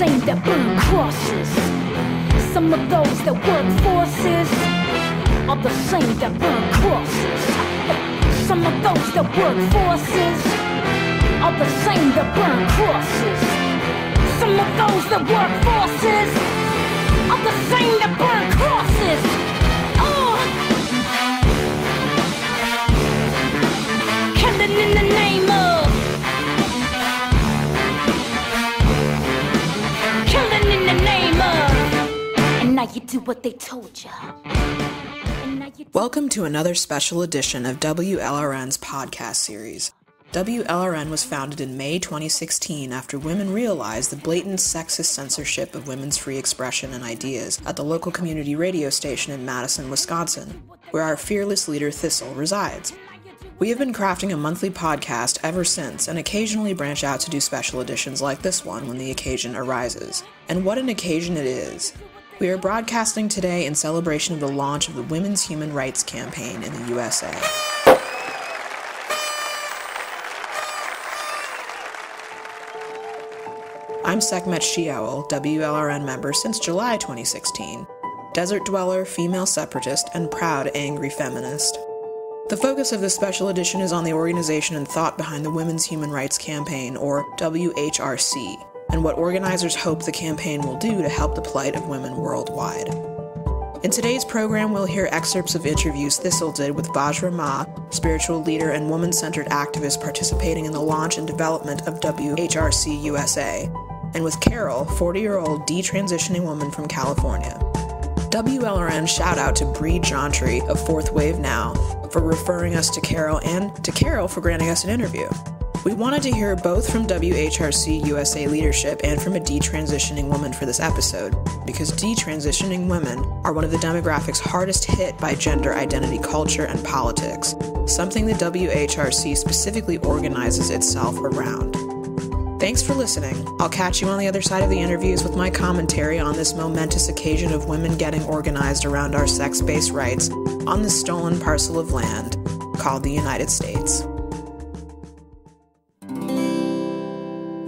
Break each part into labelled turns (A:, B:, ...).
A: same that burn crosses. Some of those that work forces are the same that burn crosses. Some of those that work forces are the same that burn crosses. Some of those that work forces are the same that burn crosses. Oh. Killing in the name of. Now you do what they told. You
B: Welcome to another special edition of WLRN's podcast series. WLRN was founded in May 2016 after women realized the blatant sexist censorship of women's free expression and ideas at the local community radio station in Madison, Wisconsin, where our fearless leader Thistle resides. We have been crafting a monthly podcast ever since and occasionally branch out to do special editions like this one when the occasion arises. And what an occasion it is! We are broadcasting today in celebration of the launch of the Women's Human Rights Campaign in the USA. I'm Sekhmet SheOwl, WLRN member since July 2016, desert dweller, female separatist, and proud angry feminist. The focus of this special edition is on the organization and thought behind the Women's Human Rights Campaign, or WHRC, and what organizers hope the campaign will do to help the plight of women worldwide. In today's program, we'll hear excerpts of interviews Thistle did with Vajra Ma, spiritual leader and woman centered activist participating in the launch and development of WHRC USA, and with Carol, 40 year old detransitioning woman from California. WLRN shout out to Brie Jontry of Fourth Wave Now for referring us to Carol and to Carol for granting us an interview. We wanted to hear both from WHRC USA leadership and from a detransitioning woman for this episode, because detransitioning women are one of the demographics hardest hit by gender identity culture and politics, something the WHRC specifically organizes itself around. Thanks for listening. I'll catch you on the other side of the interviews with my commentary on this momentous occasion of women getting organized around our sex based rights on this stolen parcel of land called the United States.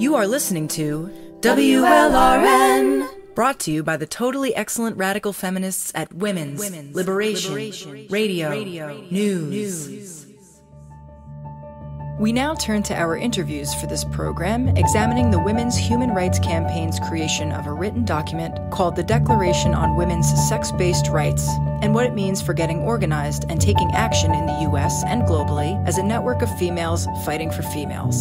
C: You are listening to WLRN. Brought to you by the totally excellent radical feminists at Women's, Liberation, Radio, News. We now turn to our interviews for this program, examining the Women's Human Rights Campaign's creation of a written document called the Declaration on Women's Sex Based Rights and what it means for getting organized and taking action in the US and globally as a network of females fighting for females.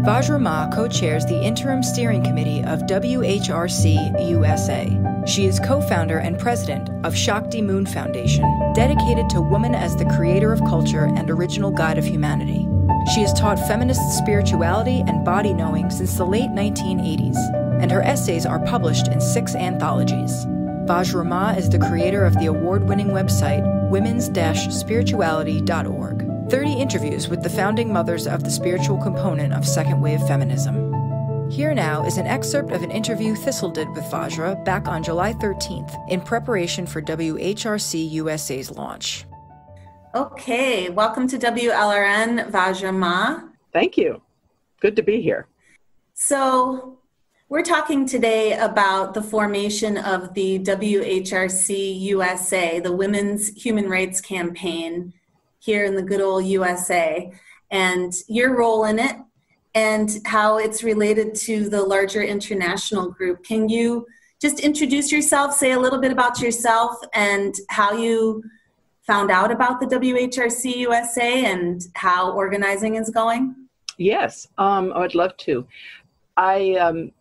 C: Vajra co chairs the interim steering committee of WHRC USA. She is co founder and president of Shakti Moon Foundation, dedicated to woman as the creator of culture and original guide of humanity. She has taught feminist spirituality and body knowing since the late 1980s, and her essays are published in six anthologies. Vajra Ma is the creator of the award winning website women's spirituality.org. 30 interviews with the founding mothers of the spiritual component of second wave feminism. Here now is an excerpt of an interview Thistle did with Vajra back on July 13th in preparation for WHRC USA's launch.
D: Okay, welcome to WLRN Vajra Ma.
E: Thank you. Good to be here.
D: So, we're talking today about the formation of the WHRC USA, the Women's Human Rights Campaign here in the good old USA, and your role in it and how it's related to the larger international group. Can you just introduce yourself, say a little bit about yourself, and how you found out about the WHRC USA and how organizing is going?
E: Yes, um, I'd love to. I, um,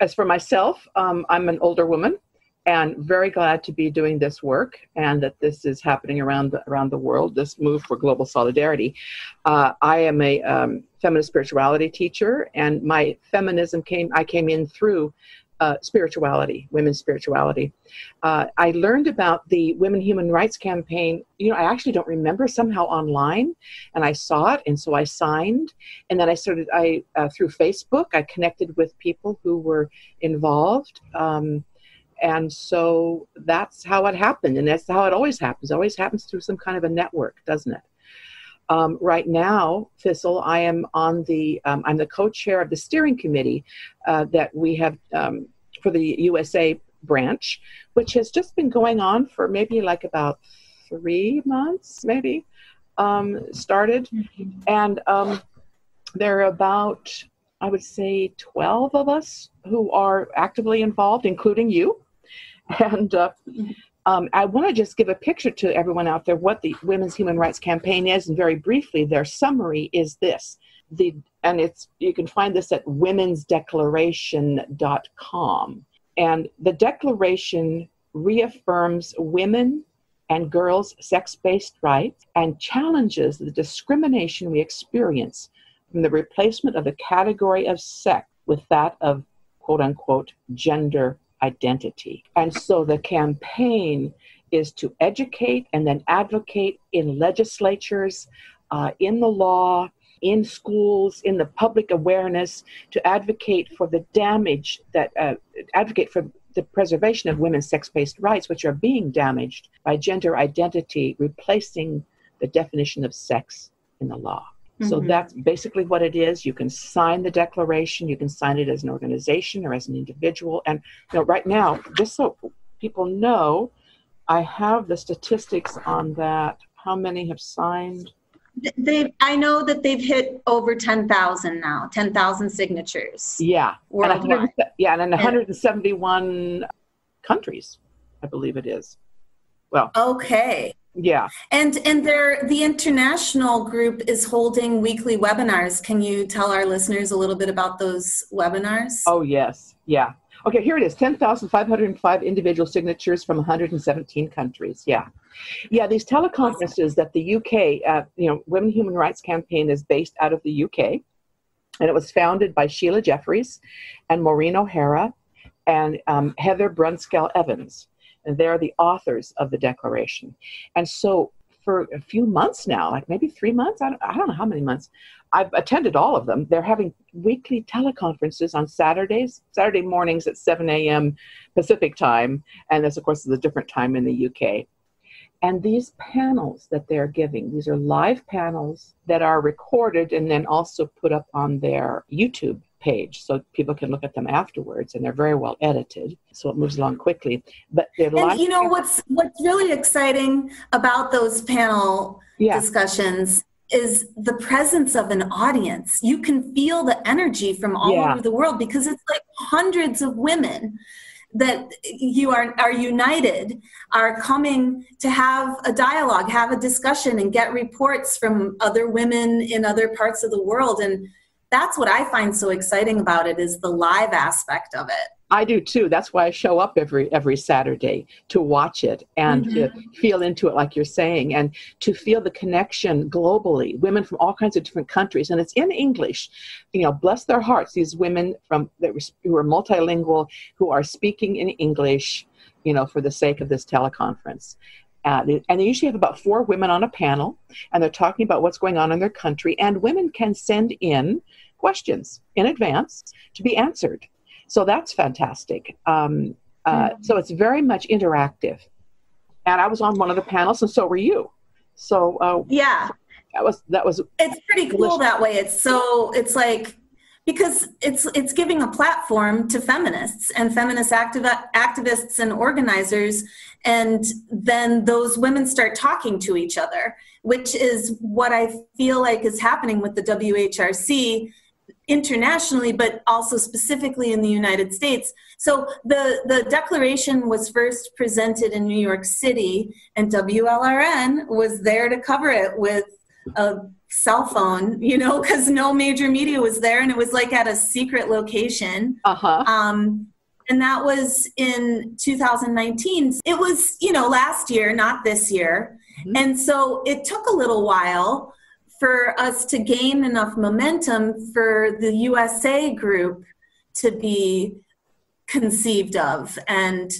E: as for myself, um, I'm an older woman and very glad to be doing this work and that this is happening around the, around the world. This move for global solidarity. Uh, I am a um, feminist spirituality teacher, and my feminism came. I came in through uh, spirituality, women's spirituality. Uh, I learned about the Women Human Rights Campaign. You know, I actually don't remember somehow online, and I saw it, and so I signed. And then I started. I uh, through Facebook, I connected with people who were involved. Um, and so that's how it happened, and that's how it always happens. It always happens through some kind of a network, doesn't it? Um, right now, Thistle, I am on the um, I'm the co-chair of the steering committee uh, that we have um, for the USA branch, which has just been going on for maybe like about three months, maybe um, started, and um, there are about I would say 12 of us who are actively involved, including you. And uh. Um, I want to just give a picture to everyone out there what the Women's Human Rights Campaign is, and very briefly, their summary is this: the and it's you can find this at womensdeclaration.com, and the declaration reaffirms women and girls' sex-based rights and challenges the discrimination we experience from the replacement of the category of sex with that of quote unquote gender identity. And so the campaign is to educate and then advocate in legislatures, uh, in the law, in schools, in the public awareness, to advocate for the damage that, uh, advocate for the preservation of women's sex based rights, which are being damaged by gender identity replacing the definition of sex in the law. Mm-hmm. So that's basically what it is. You can sign the declaration. You can sign it as an organization or as an individual. And you know, right now, just so people know, I have the statistics on that. How many have signed?
D: They, I know that they've hit over ten thousand now, ten thousand signatures.
E: Yeah, and yeah, and in 171 countries, I believe it is. Well,
D: okay.
E: Yeah.
D: And and there the international group is holding weekly webinars. Can you tell our listeners a little bit about those webinars?
E: Oh yes. Yeah. Okay, here it is 10,505 individual signatures from 117 countries. Yeah. Yeah, these teleconferences that the UK, uh, you know, Women Human Rights Campaign is based out of the UK. And it was founded by Sheila Jeffreys and Maureen O'Hara and um, Heather Brunskell Evans they're the authors of the declaration. And so for a few months now, like maybe three months, I don't, I don't know how many months, I've attended all of them. They're having weekly teleconferences on Saturdays, Saturday mornings at 7 a.m. Pacific time. And this, of course, is a different time in the UK. And these panels that they're giving, these are live panels that are recorded and then also put up on their YouTube page so people can look at them afterwards and they're very well edited so it moves along quickly but
D: and you know what's what's really exciting about those panel yeah. discussions is the presence of an audience you can feel the energy from all yeah. over the world because it's like hundreds of women that you are are united are coming to have a dialogue have a discussion and get reports from other women in other parts of the world and that's what I find so exciting about it is the live aspect of it.
E: I do too. That's why I show up every every Saturday to watch it and mm-hmm. to feel into it, like you're saying, and to feel the connection globally. Women from all kinds of different countries, and it's in English. You know, bless their hearts. These women from that who are multilingual, who are speaking in English. You know, for the sake of this teleconference, uh, and they usually have about four women on a panel, and they're talking about what's going on in their country. And women can send in questions in advance to be answered. So that's fantastic. Um, uh, mm-hmm. So it's very much interactive. And I was on one of the panels, and so were you. So uh,
D: yeah,
E: that was that was.
D: It's pretty cool that way. It's so it's like because it's it's giving a platform to feminists and feminist activ- activists and organizers and then those women start talking to each other which is what i feel like is happening with the whrc internationally but also specifically in the united states. So the the declaration was first presented in new york city and wlrn was there to cover it with a cell phone, you know, because no major media was there, and it was like at a secret location.
E: Uh huh.
D: Um, and that was in 2019. It was, you know, last year, not this year. Mm-hmm. And so it took a little while for us to gain enough momentum for the USA group to be conceived of. And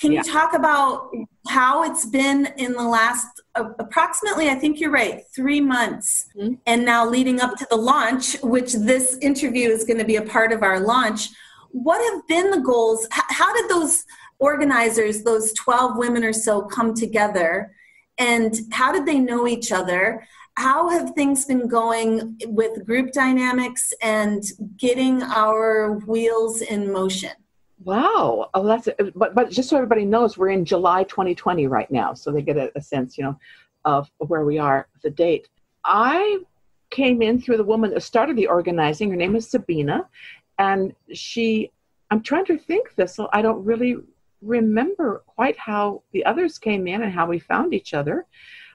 D: can yeah. you talk about how it's been in the last approximately, I think you're right, three months, mm-hmm. and now leading up to the launch, which this interview is going to be a part of our launch? What have been the goals? How did those organizers, those 12 women or so, come together? And how did they know each other? how have things been going with group dynamics and getting our wheels in motion?
E: Wow. Oh, that's but but just so everybody knows, we're in July 2020 right now, so they get a, a sense, you know, of where we are, the date. I came in through the woman that started the organizing. Her name is Sabina, and she. I'm trying to think this. So I don't really remember quite how the others came in and how we found each other.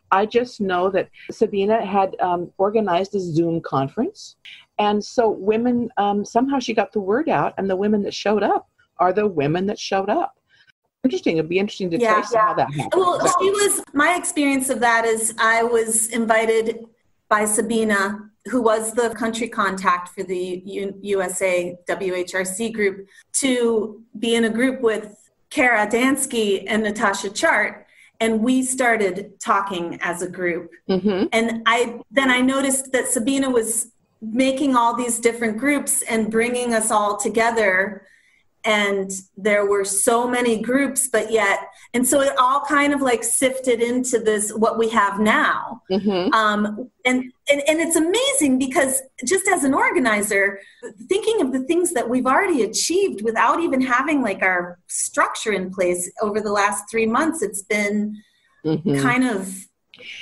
E: I just know that Sabina had um, organized a Zoom conference. And so women, um, somehow she got the word out, and the women that showed up are the women that showed up. Interesting. It'd be interesting to yeah, trace yeah. how that happened.
D: Well, she was, my experience of that is I was invited by Sabina, who was the country contact for the U- USA WHRC group, to be in a group with Kara Dansky and Natasha Chart. And we started talking as a group. Mm-hmm. And I then I noticed that Sabina was making all these different groups and bringing us all together and there were so many groups but yet and so it all kind of like sifted into this what we have now mm-hmm. um, and, and and it's amazing because just as an organizer thinking of the things that we've already achieved without even having like our structure in place over the last three months it's been mm-hmm. kind of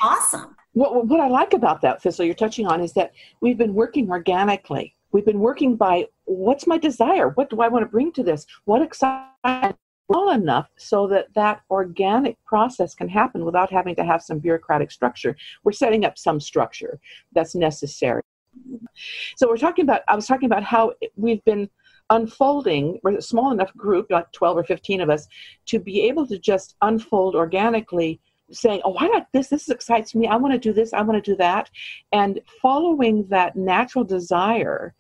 D: awesome
E: what, what i like about that thistle you're touching on is that we've been working organically We've been working by what's my desire? What do I want to bring to this? What excites well enough so that that organic process can happen without having to have some bureaucratic structure. We're setting up some structure that's necessary. So we're talking about, I was talking about how we've been unfolding, we're a small enough group, like 12 or 15 of us, to be able to just unfold organically saying, oh, I like this, this excites me, I want to do this, I want to do that, and following that natural desire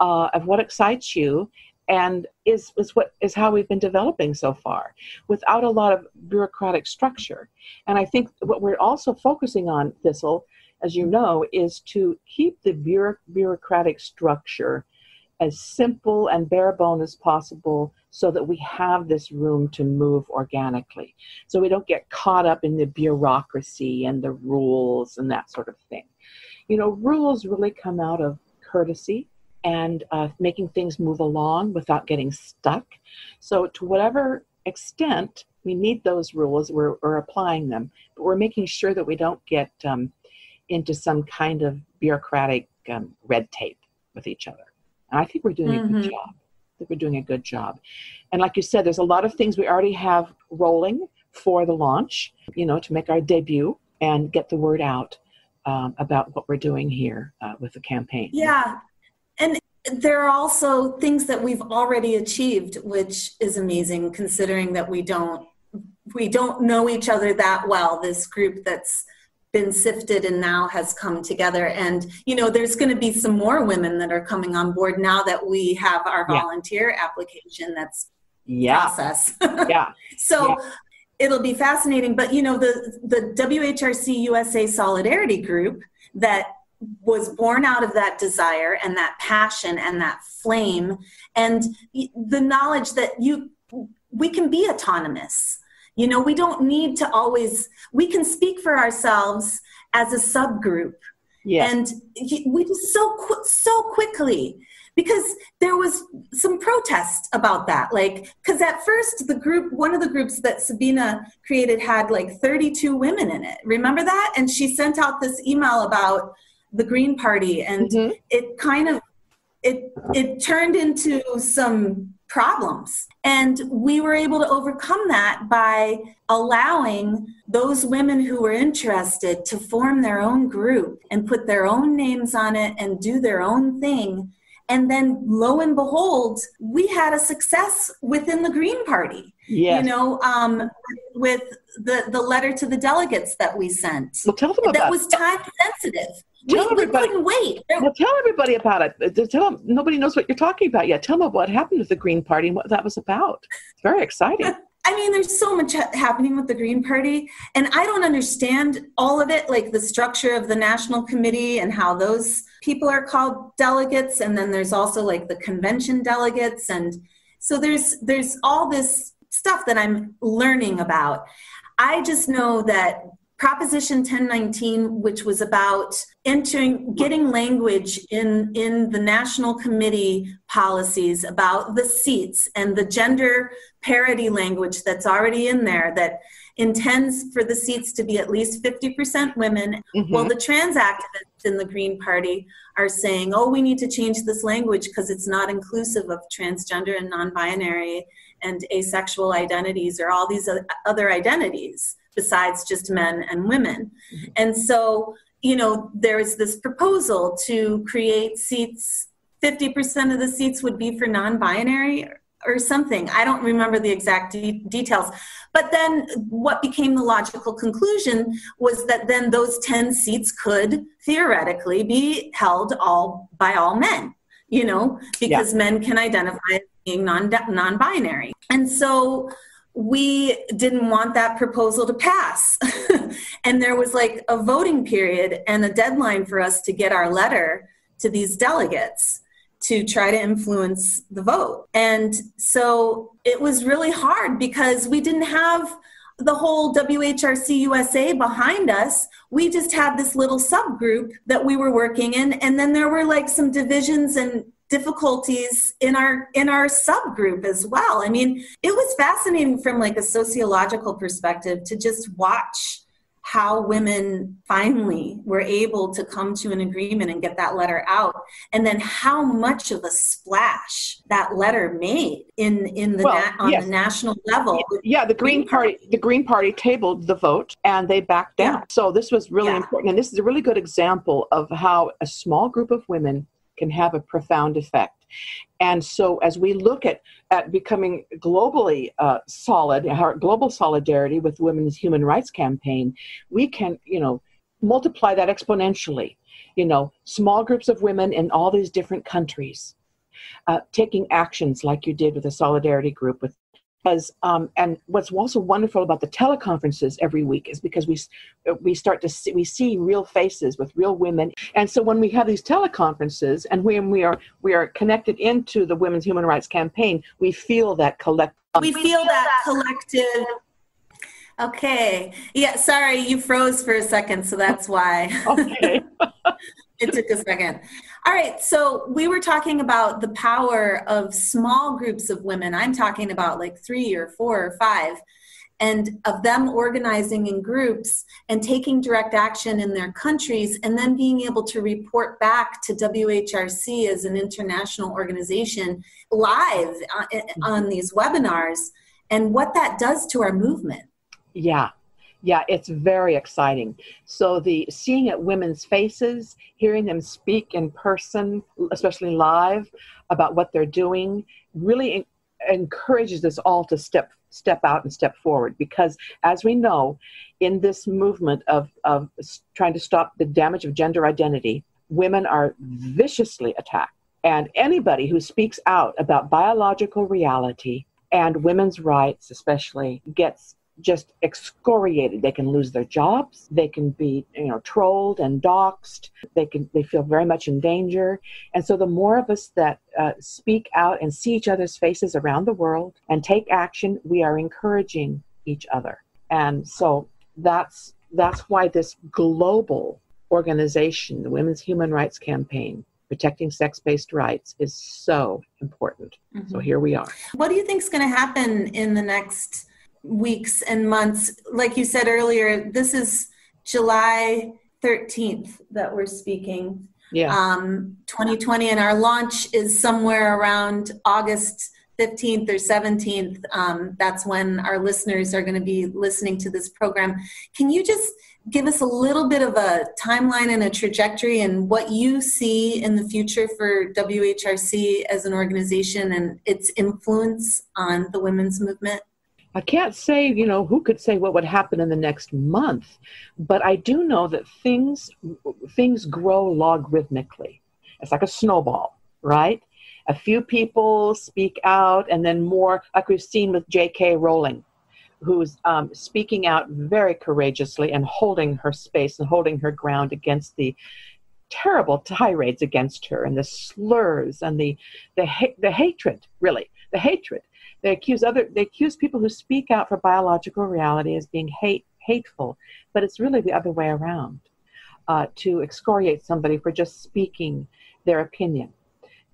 E: uh, of what excites you and is, is what is how we've been developing so far without a lot of bureaucratic structure and i think what we're also focusing on thistle as you know is to keep the bureaucratic structure as simple and bare bone as possible so that we have this room to move organically. So we don't get caught up in the bureaucracy and the rules and that sort of thing. You know, rules really come out of courtesy and uh, making things move along without getting stuck. So, to whatever extent we need those rules, we're, we're applying them, but we're making sure that we don't get um, into some kind of bureaucratic um, red tape with each other. And I think we're doing mm-hmm. a good mm-hmm. job think we're doing a good job. And like you said, there's a lot of things we already have rolling for the launch, you know, to make our debut and get the word out um, about what we're doing here uh, with the campaign.
D: Yeah. There are also things that we've already achieved, which is amazing considering that we don't we don't know each other that well. This group that's been sifted and now has come together and you know there's going to be some more women that are coming on board now that we have our yeah. volunteer application that's
E: yeah
D: process
E: yeah
D: so
E: yeah.
D: it'll be fascinating but you know the the whrc usa solidarity group that was born out of that desire and that passion and that flame. And the knowledge that you we can be autonomous. You know, we don't need to always, we can speak for ourselves as a subgroup.
E: Yeah.
D: And we just so, so quickly because there was some protest about that. Like because at first the group one of the groups that sabina created had like 32 women in it. Remember that? And she sent out this email about the green party and mm-hmm. it kind of it it turned into some problems. And we were able to overcome that by allowing those women who were interested to form their own group and put their own names on it and do their own thing. And then lo and behold, we had a success within the Green Party.
E: Yes.
D: You know, um, with the, the letter to the delegates that we sent.
E: Well, tell them about
D: that. was time sensitive
E: Tell
D: we, everybody, we couldn't wait.
E: Well, tell everybody about it. Tell them nobody knows what you're talking about yet. Tell them what happened with the Green Party and what that was about. It's very exciting.
D: I mean, there's so much happening with the Green Party, and I don't understand all of it, like the structure of the National Committee and how those people are called delegates, and then there's also like the convention delegates, and so there's there's all this stuff that I'm learning about. I just know that Proposition 1019, which was about entering, getting language in, in the national committee policies about the seats and the gender parity language that's already in there that intends for the seats to be at least 50% women. Mm-hmm. Well, the trans activists in the Green Party are saying, oh, we need to change this language because it's not inclusive of transgender and non binary and asexual identities or all these other identities besides just men and women. Mm-hmm. And so, you know, there's this proposal to create seats, 50% of the seats would be for non binary or something. I don't remember the exact de- details. But then what became the logical conclusion was that then those 10 seats could theoretically be held all by all men, you know, because yeah. men can identify as being non non-binary. And so we didn't want that proposal to pass. and there was like a voting period and a deadline for us to get our letter to these delegates to try to influence the vote. And so it was really hard because we didn't have the whole WHRC USA behind us. We just had this little subgroup that we were working in and then there were like some divisions and difficulties in our in our subgroup as well. I mean, it was fascinating from like a sociological perspective to just watch how women finally were able to come to an agreement and get that letter out and then how much of a splash that letter made in in the well, na- on yes. the national level
E: yeah the green party the green party tabled the vote and they backed down yeah. so this was really yeah. important and this is a really good example of how a small group of women can have a profound effect. And so, as we look at, at becoming globally uh, solid, our global solidarity with Women's Human Rights Campaign, we can, you know, multiply that exponentially. You know, small groups of women in all these different countries uh, taking actions like you did with the Solidarity Group with because um, and what's also wonderful about the teleconferences every week is because we we start to see we see real faces with real women. And so when we have these teleconferences and when we are we are connected into the women's human rights campaign we feel that collective
D: we feel that collective. Okay. Yeah sorry you froze for a second so that's why. Okay it took a second all right, so we were talking about the power of small groups of women. I'm talking about like three or four or five, and of them organizing in groups and taking direct action in their countries, and then being able to report back to WHRC as an international organization live uh, on these webinars, and what that does to our movement.
E: Yeah, yeah, it's very exciting. So the seeing at women's faces, hearing them speak in person, especially live, about what they're doing, really encourages us all to step step out and step forward because as we know in this movement of, of trying to stop the damage of gender identity women are viciously attacked and anybody who speaks out about biological reality and women's rights especially gets just excoriated. They can lose their jobs. They can be, you know, trolled and doxxed. They can they feel very much in danger. And so the more of us that uh, speak out and see each other's faces around the world and take action, we are encouraging each other. And so that's that's why this global organization, the Women's Human Rights Campaign, protecting sex-based rights, is so important. Mm-hmm. So here we are.
D: What do you think is going to happen in the next? Weeks and months. Like you said earlier, this is July 13th that we're speaking. Yeah. Um, 2020, and our launch is somewhere around August 15th or 17th. Um, that's when our listeners are going to be listening to this program. Can you just give us a little bit of a timeline and a trajectory and what you see in the future for WHRC as an organization and its influence on the women's movement?
E: I can't say, you know, who could say what would happen in the next month, but I do know that things things grow logarithmically. It's like a snowball, right? A few people speak out, and then more, like we've seen with J.K. Rowling, who's um, speaking out very courageously and holding her space and holding her ground against the terrible tirades against her and the slurs and the the ha- the hatred, really, the hatred they accuse other they accuse people who speak out for biological reality as being hate hateful, but it's really the other way around uh, to excoriate somebody for just speaking their opinion.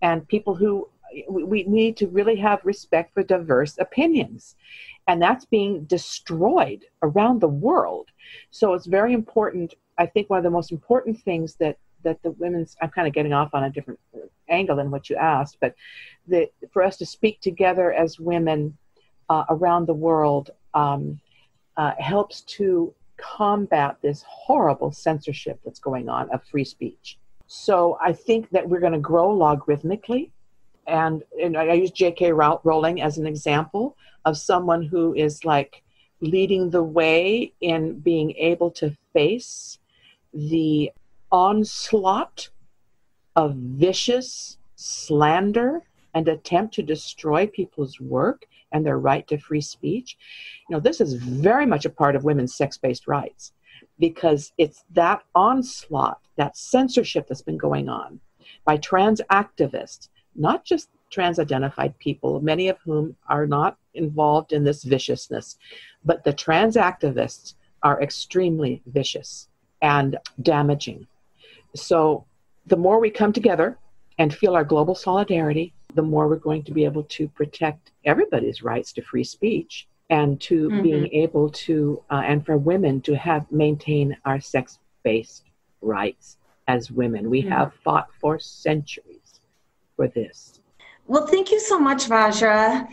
E: And people who we need to really have respect for diverse opinions. And that's being destroyed around the world. So it's very important. I think one of the most important things that that the women's i'm kind of getting off on a different angle than what you asked but the, for us to speak together as women uh, around the world um, uh, helps to combat this horrible censorship that's going on of free speech so i think that we're going to grow logarithmically and, and I use J.K. Rowling as an example of someone who is like leading the way in being able to face the onslaught of vicious slander and attempt to destroy people's work and their right to free speech. You know, this is very much a part of women's sex based rights because it's that onslaught, that censorship that's been going on by trans activists not just trans identified people, many of whom are not involved in this viciousness, but the trans activists are extremely vicious and damaging. So, the more we come together and feel our global solidarity, the more we're going to be able to protect everybody's rights to free speech and to mm-hmm. being able to, uh, and for women to have maintain our sex based rights as women. We mm-hmm. have fought for centuries for this.
F: Well, thank you so much, Vajra.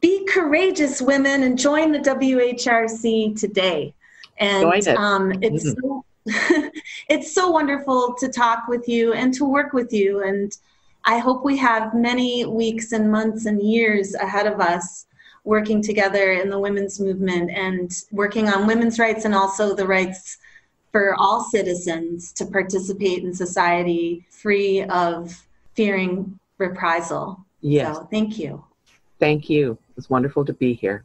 F: Be courageous, women, and join the WHRC today. And it. um, it's mm-hmm. so, it's so wonderful to talk with you and to work with you. And I hope we have many weeks and months and years ahead of us working together in the women's movement and working on women's rights and also the rights for all citizens to participate in society free of fearing reprisal.
E: Yes.
F: So thank you.
E: Thank you. It's wonderful to be here.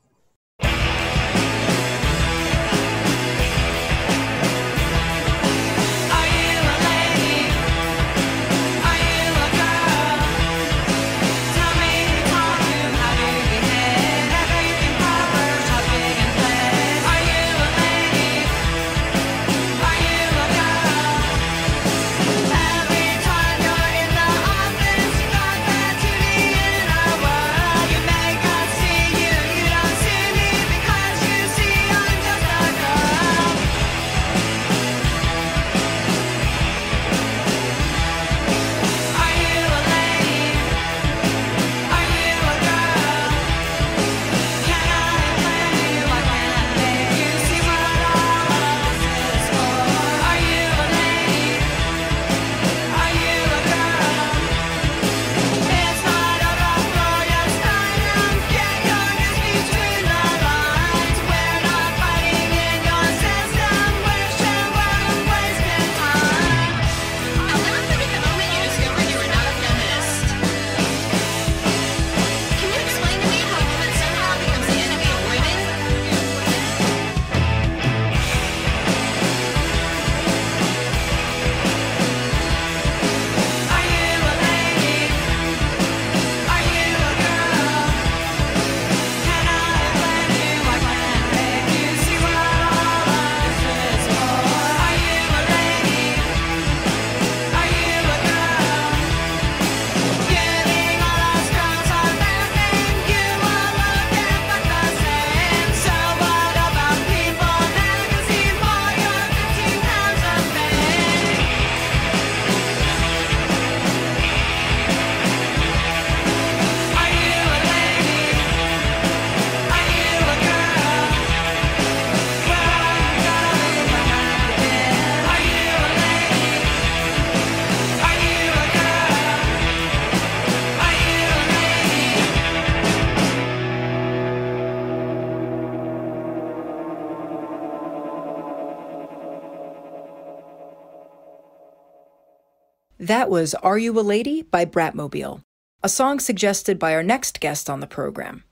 C: That was Are You a Lady by Bratmobile, a song suggested by our next guest on the program.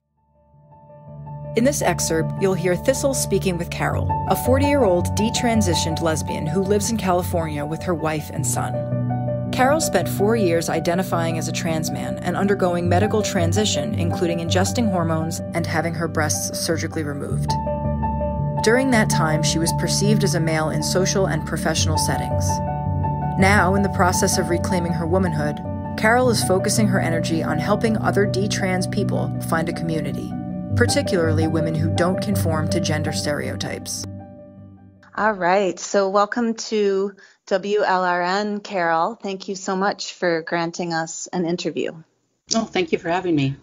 C: In this excerpt, you'll hear Thistle speaking with Carol, a 40 year old detransitioned lesbian who lives in California with her wife and son. Carol spent four years identifying as a trans man and undergoing medical transition, including ingesting hormones and having her breasts surgically removed. During that time, she was perceived as a male in social and professional settings. Now, in the process of reclaiming her womanhood, Carol is focusing her energy on helping other D trans people find a community, particularly women who don't conform to gender stereotypes.
D: All right. So, welcome to WLRN, Carol. Thank you so much for granting us an interview.
G: Oh, thank you for having me.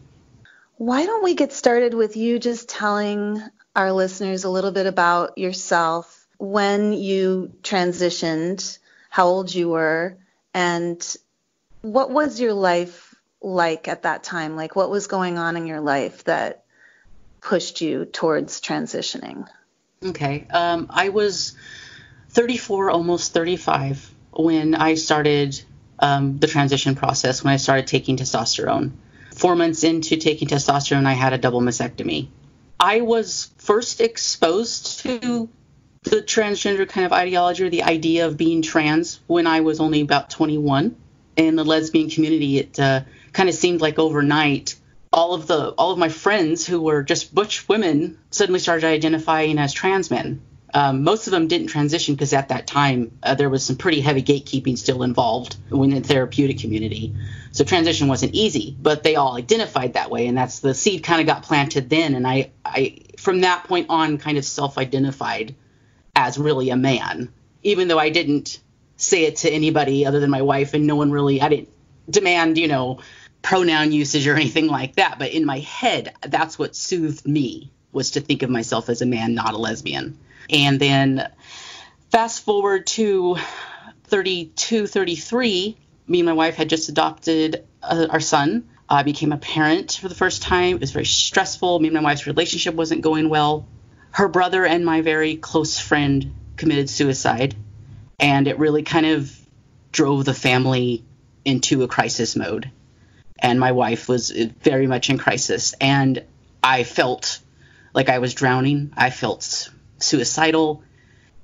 D: Why don't we get started with you just telling our listeners a little bit about yourself, when you transitioned, how old you were, and what was your life like at that time? Like, what was going on in your life that pushed you towards transitioning?
G: Okay. Um, I was 34, almost 35, when I started um, the transition process, when I started taking testosterone. Four months into taking testosterone, I had a double mastectomy. I was first exposed to the transgender kind of ideology or the idea of being trans when I was only about 21. In the lesbian community, it uh, kind of seemed like overnight all of the all of my friends who were just butch women suddenly started identifying as trans men. Um, most of them didn't transition because at that time uh, there was some pretty heavy gatekeeping still involved in the therapeutic community. So transition wasn't easy, but they all identified that way, and that's the seed kind of got planted then. And I, I from that point on, kind of self-identified as really a man, even though I didn't say it to anybody other than my wife, and no one really, I didn't demand, you know, pronoun usage or anything like that. But in my head, that's what soothed me was to think of myself as a man, not a lesbian. And then fast forward to 32, 33, me and my wife had just adopted uh, our son. I became a parent for the first time. It was very stressful. Me and my wife's relationship wasn't going well her brother and my very close friend committed suicide, and it really kind of drove the family into a crisis mode. And my wife was very much in crisis, and I felt like I was drowning. I felt suicidal.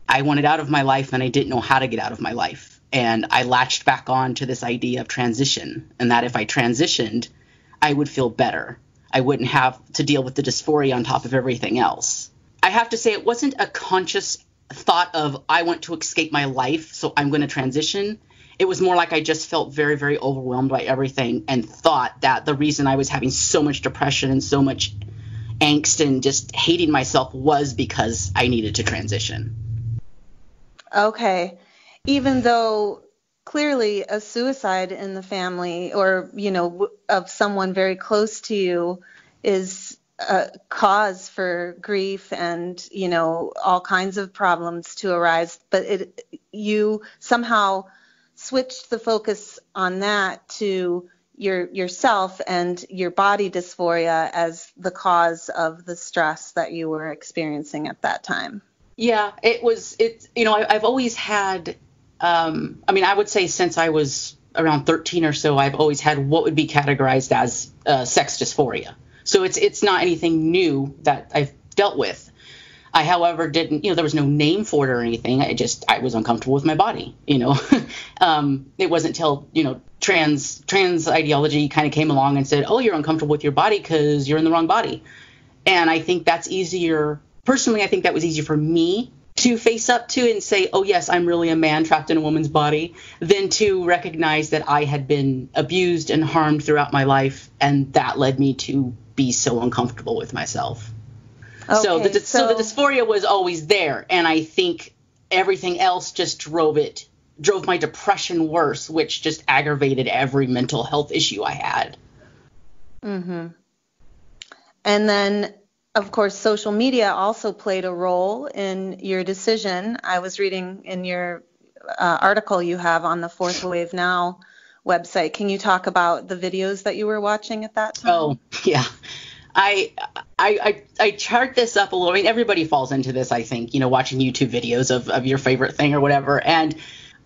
G: I wanted out of my life, and I didn't know how to get out of my life. And I latched back on to this idea of transition, and that if I transitioned, I would feel better. I wouldn't have to deal with the dysphoria on top of everything else. I have to say it wasn't a conscious thought of I want to escape my life, so I'm going to transition. It was more like I just felt very, very overwhelmed by everything and thought that the reason I was having so much depression and so much angst and just hating myself was because I needed to transition.
D: Okay. Even though clearly a suicide in the family or, you know, of someone very close to you is a cause for grief and you know all kinds of problems to arise but it you somehow switched the focus on that to your yourself and your body dysphoria as the cause of the stress that you were experiencing at that time.
G: Yeah it was it you know I, have always had um, i mean i would say since i was around 13 or so i've always had what would be categorized as uh, sex dysphoria so it's it's not anything new that I've dealt with. I, however, didn't, you know, there was no name for it or anything. I just, I was uncomfortable with my body, you know. um, it wasn't until, you know, trans trans ideology kind of came along and said, oh, you're uncomfortable with your body because you're in the wrong body. And I think that's easier. Personally, I think that was easier for me to face up to and say, oh, yes, I'm really a man trapped in a woman's body, than to recognize that I had been abused and harmed throughout my life. And that led me to be so uncomfortable with myself. Okay, so, the, so, so the dysphoria was always there. And I think everything else just drove it, drove my depression worse, which just aggravated every mental health issue I had.
D: Mm-hmm. And then of course, social media also played a role in your decision. I was reading in your uh, article you have on the Fourth Wave Now website. Can you talk about the videos that you were watching at that time?
G: Oh, yeah. I, I, I, chart this up a little. I mean, everybody falls into this, I think, you know, watching YouTube videos of, of your favorite thing or whatever. And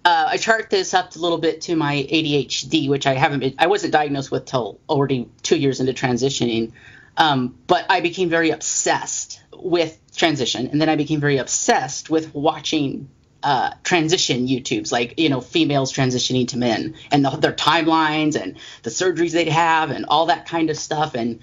G: uh, I chart this up a little bit to my ADHD, which I haven't been, I wasn't diagnosed with till already two years into transitioning. Um, but I became very obsessed with transition, and then I became very obsessed with watching uh, transition YouTubes, like you know females transitioning to men, and the, their timelines and the surgeries they'd have, and all that kind of stuff. And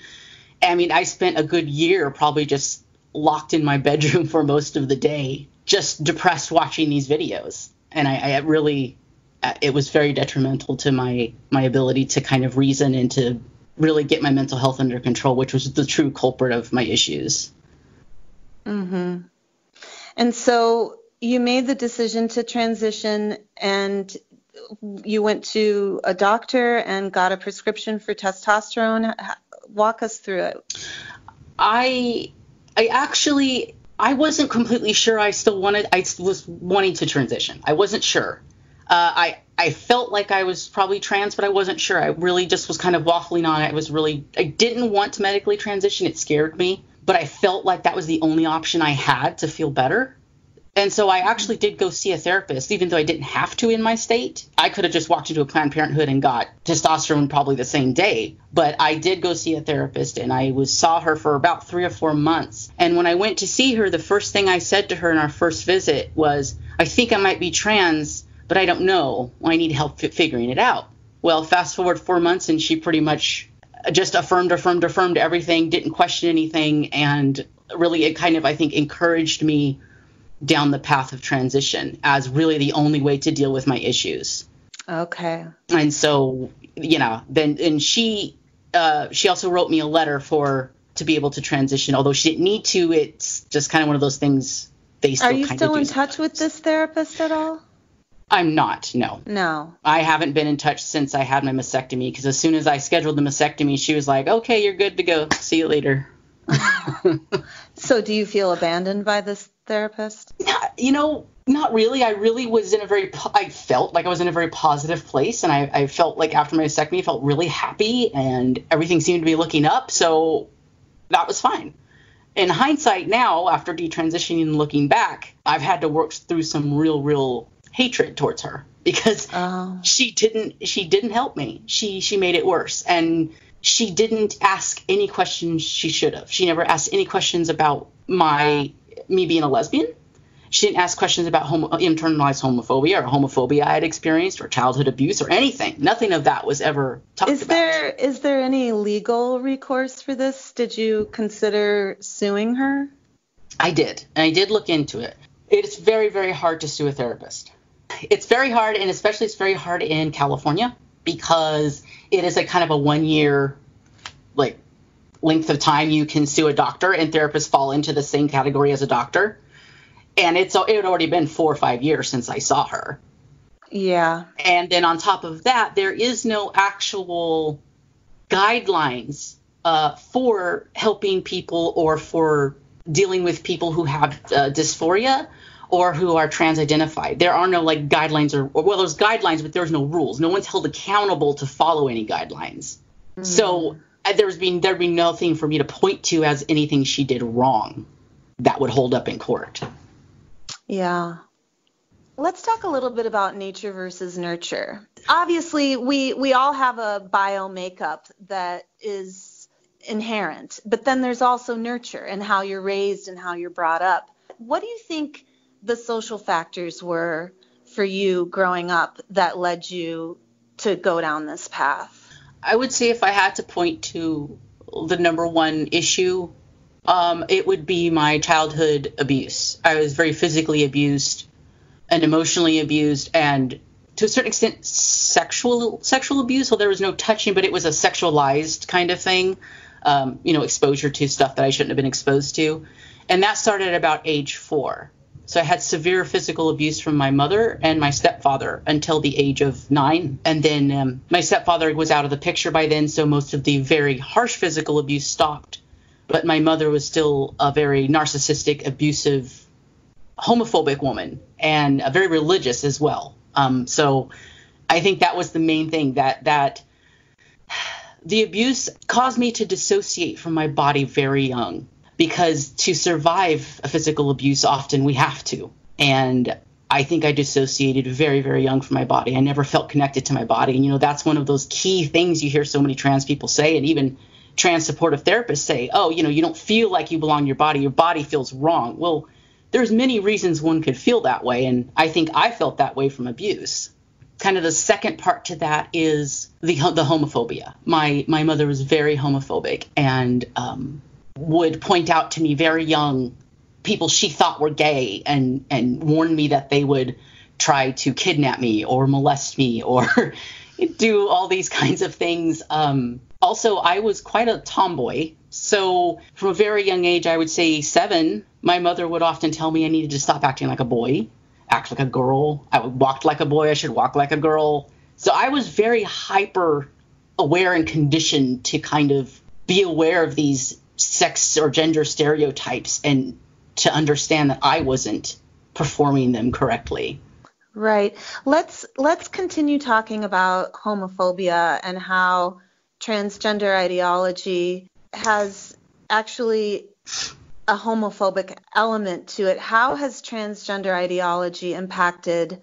G: I mean, I spent a good year probably just locked in my bedroom for most of the day, just depressed watching these videos. And I, I really, uh, it was very detrimental to my my ability to kind of reason and to really get my mental health under control, which was the true culprit of my issues.
H: Mm-hmm. And so you made the decision to transition and you went to a doctor and got a prescription for testosterone. Walk us through it.
G: I I actually I wasn't completely sure I still wanted I was wanting to transition. I wasn't sure. Uh, I I felt like I was probably trans, but I wasn't sure. I really just was kind of waffling on it. I was really I didn't want to medically transition. It scared me, but I felt like that was the only option I had to feel better. And so I actually did go see a therapist, even though I didn't have to in my state. I could have just walked into a Planned Parenthood and got testosterone probably the same day. But I did go see a therapist and I was saw her for about three or four months. And when I went to see her, the first thing I said to her in our first visit was, I think I might be trans, but I don't know. I need help f- figuring it out. Well, fast forward four months and she pretty much just affirmed, affirmed, affirmed everything, didn't question anything, and really it kind of, I think, encouraged me down the path of transition as really the only way to deal with my issues.
H: Okay.
G: And so, you know, then and she uh, she also wrote me a letter for to be able to transition. Although she didn't need to, it's just kind of one of those things. They still
H: are you
G: kind
H: still in touch with this therapist at all?
G: I'm not. No.
H: No.
G: I haven't been in touch since I had my mastectomy because as soon as I scheduled the mastectomy, she was like, "Okay, you're good to go. See you later."
H: So do you feel abandoned by this therapist?
G: you know, not really. I really was in a very, I felt like I was in a very positive place, and I, I felt like after my mastectomy, I felt really happy, and everything seemed to be looking up. So that was fine. In hindsight, now after detransitioning and looking back, I've had to work through some real, real hatred towards her because
H: Oh.
G: she didn't, she didn't help me. She, she made it worse, and she didn't ask any questions she should have. She never asked any questions about my me being a lesbian. She didn't ask questions about homo- internalized homophobia or homophobia I had experienced or childhood abuse or anything. Nothing of that was ever talked about.
H: Is
G: about.
H: there is there any legal recourse for this? Did you consider suing her?
G: I did, and I did look into it. It's very, very hard to sue a therapist. It's very hard, and especially it's very hard in California because it is a kind of a one year, like, length of time you can sue a doctor, and therapists fall into the same category as a doctor. And it's it had already been four or five years since I saw her.
H: Yeah.
G: And then on top of that, there is no actual guidelines uh, for helping people or for dealing with people who have uh, dysphoria or who are trans identified. There are no like guidelines or, or well, there's guidelines, but there's no rules. No one's held accountable to follow any guidelines. So uh, there's been there'd be nothing for me to point to as anything she did wrong that would hold up in court.
H: Yeah. Let's talk a little bit about nature versus nurture. Obviously, we we all have a bio makeup that is inherent, but then there's also nurture and how you're raised and how you're brought up. What do you think the social factors were for you growing up that led you to go down this path?
G: I would say if I had to point to the number one issue, um, it would be my childhood abuse. I was very physically abused and emotionally abused, and to a certain extent, sexual sexual abuse. So there was no touching, but it was a sexualized kind of thing. Um, you know, exposure to stuff that I shouldn't have been exposed to, and that started at about age four. So I had severe physical abuse from my mother and my stepfather until the age of nine. And then um, my stepfather was out of the picture by then, so most of the very harsh physical abuse stopped. But my mother was still a very narcissistic, abusive, homophobic woman and a very religious as well. Um, so I think that was the main thing that that the abuse caused me to dissociate from my body very young because to survive a physical abuse often we have to. And i think i dissociated very very young from my body. I never felt connected to my body. And you know that's one of those key things you hear so many trans people say and even trans supportive therapists say oh you know you don't feel like you belong in your body. Your body feels wrong. Well there's many reasons one could feel that way and i think i felt that way from abuse. Kind of the second part to that is the the homophobia. My my mother was very homophobic and um would point out to me very young people she thought were gay and and warn me that they would try to kidnap me or molest me or do all these kinds of things. Um, also, I was quite a tomboy. So, from a very young age, I would say seven, my mother would often tell me I needed to stop acting like a boy, act like a girl. I walked like a boy, I should walk like a girl. So, I was very hyper aware and conditioned to kind of be aware of these sex or gender stereotypes and to understand that I wasn't performing them correctly.
D: Right. Let's let's continue talking about homophobia and how transgender ideology has actually a homophobic element to it. How has transgender ideology impacted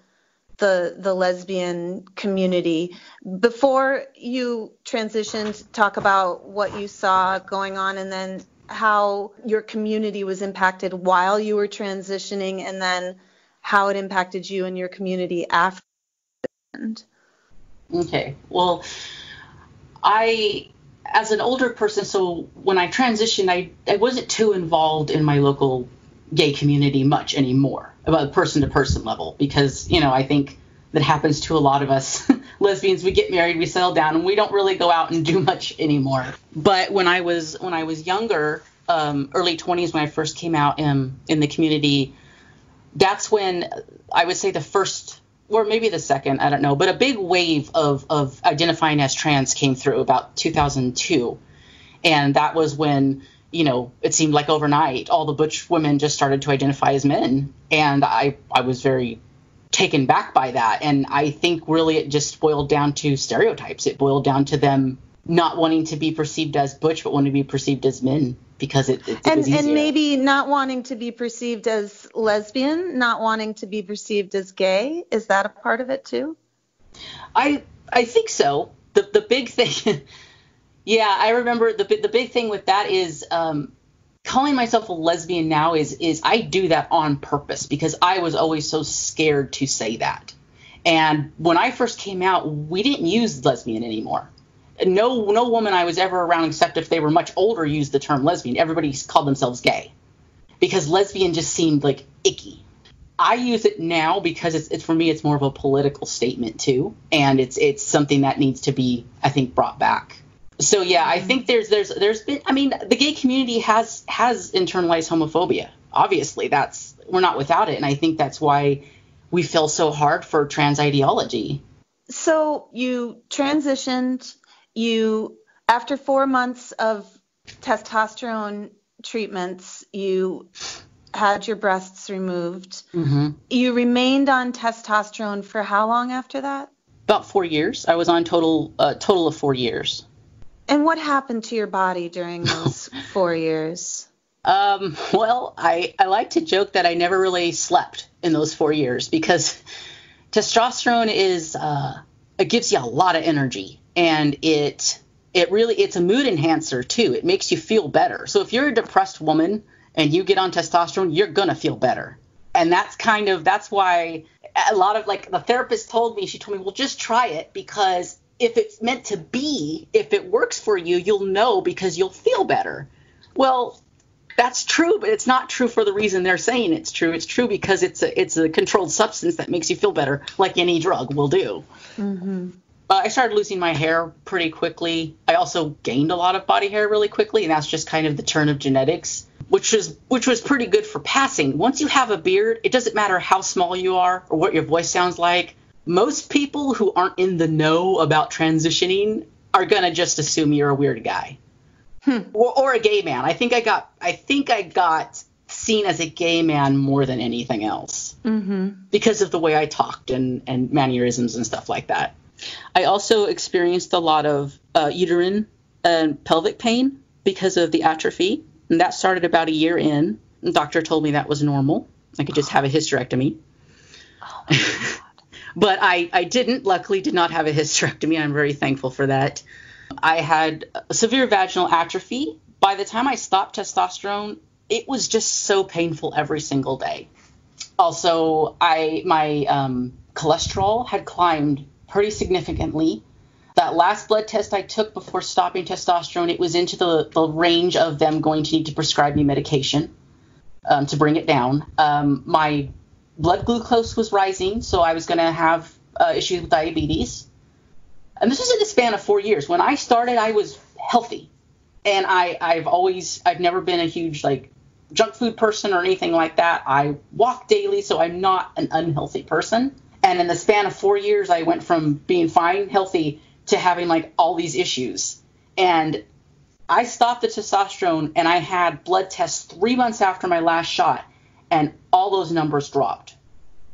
D: the the lesbian community? Before you transitioned, talk about what you saw going on and then how your community was impacted while you were transitioning and then how it impacted you and your community after.
G: Okay. Well, I, as an older person, so when I transitioned, I, I wasn't too involved in my local gay community much anymore, about person to person level, because, you know, I think that happens to a lot of us lesbians. We get married, we settle down, and we don't really go out and do much anymore. But when I was when I was younger, um, early 20s, when I first came out in, in the community, that's when I would say the first or maybe the second, I don't know, but a big wave of, of identifying as trans came through about 2002. And that was when, you know, it seemed like overnight all the butch women just started to identify as men. And I, I was very taken back by that. And I think really it just boiled down to stereotypes. It boiled down to them not wanting to be perceived as butch, but wanting to be perceived as men because it, it,
D: and,
G: was easier.
D: and maybe not wanting to be perceived as lesbian, not wanting to be perceived as gay. Is that a part of it too?
G: I I think so. The the big thing, yeah, I remember the the big thing with that is um, calling myself a lesbian now is is I do that on purpose because I was always so scared to say that. And when I first came out, we didn't use lesbian anymore no no woman I was ever around, except if they were much older, used the term lesbian. Everybody called themselves gay because lesbian just seemed like icky. I use it now because it's, it's for me it's more of a political statement too, and it's it's something that needs to be I think brought back. So yeah, I think there's there's there's been I mean the gay community has has internalized homophobia. Obviously, that's we're not without it, and I think that's why we feel so hard for trans ideology.
D: So you transitioned you after four months of testosterone treatments, you had your breasts removed.
G: Mm-hmm.
D: You remained on testosterone for how long after that?
G: About four years. I was on total uh, total of four years.
D: And what happened to your body during those four years?
G: Um, well, I, I like to joke that I never really slept in those four years because testosterone is uh, it gives you a lot of energy and it it really it's a mood enhancer too. It makes you feel better. So if you're a depressed woman and you get on testosterone, you're gonna feel better. And that's kind of that's why a lot of like the therapist told me, she told me, well, just try it because if it's meant to be, if it works for you, you'll know because you'll feel better. Well, that's true, but it's not true for the reason they're saying it's true. It's true because it's a it's a controlled substance that makes you feel better, like any drug will do.
D: Mm-hmm.
G: Uh, I started losing my hair pretty quickly. I also gained a lot of body hair really quickly, and that's just kind of the turn of genetics, which was which was pretty good for passing. Once you have a beard, it doesn't matter how small you are or what your voice sounds like. Most people who aren't in the know about transitioning are gonna just assume you're a weird guy,
D: hmm.
G: or, or a gay man. I think I got I think I got seen as a gay man more than anything else
D: mm-hmm.
G: because of the way I talked and and mannerisms and stuff like that. I also experienced a lot of uh, uterine and pelvic pain because of the atrophy. And that started about a year in. The doctor told me that was normal. I could just have a hysterectomy.
D: Oh
G: but I, I didn't, luckily, did not have a hysterectomy. I'm very thankful for that. I had severe vaginal atrophy. By the time I stopped testosterone, it was just so painful every single day. Also, I my um, cholesterol had climbed pretty significantly. that last blood test I took before stopping testosterone, it was into the, the range of them going to need to prescribe me medication um, to bring it down. Um, my blood glucose was rising, so I was going to have uh, issues with diabetes. And this was in the span of four years. When I started, I was healthy, and I I've always I've never been a huge like junk food person or anything like that. I walk daily, so I'm not an unhealthy person. And in the span of four years, I went from being fine, healthy, to having like all these issues. And I stopped the testosterone and I had blood tests three months after my last shot, and all those numbers dropped.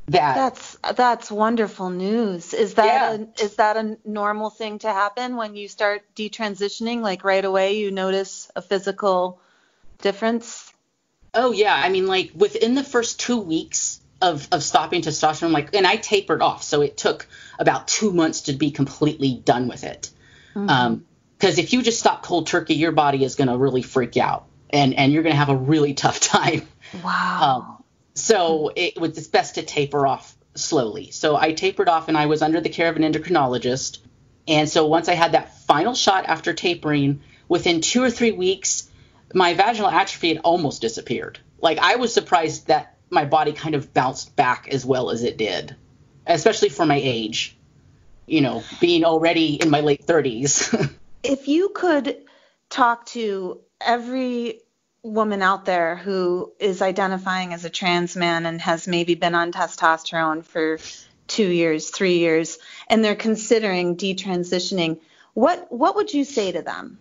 G: That
D: that's that's wonderful news. Is that yeah. a, is that a normal thing to happen when you start detransitioning? Like right away, you notice a physical difference.
G: Oh yeah, I mean like within the first two weeks, of, of stopping testosterone like and i tapered off so it took about two months to be completely done with it because mm-hmm. um, if you just stop cold turkey your body is going to really freak out and and you're going to have a really tough time
D: wow. Um,
G: so it was it's best to taper off slowly. So i tapered off and i was under the care of an endocrinologist. And so once i had that final shot after tapering within two or three weeks my vaginal atrophy had almost disappeared. Like i was surprised that my body kind of bounced back as well as it did, especially for my age, you know, being already in my late 30s.
D: if you could talk to every woman out there who is identifying as a trans man and has maybe been on testosterone for two years, three years, and they're considering detransitioning, what what would you say to them?